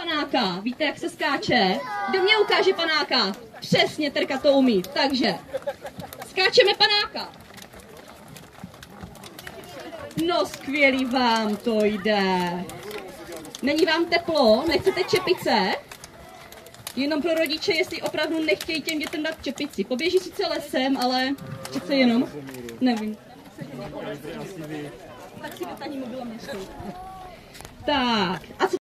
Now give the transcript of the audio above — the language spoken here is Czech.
Panáka, víte, jak se skáče? Kdo mě ukáže panáka? Přesně, Terka to umí. Takže, skáčeme panáka. No skvělý vám to jde. Není vám teplo? Nechcete čepice? Jenom pro rodiče, jestli opravdu nechtějí těm dětem dát čepici. Poběží sice lesem, ale přece jenom, nevím. Tak si vytaní mobilem Tak, a co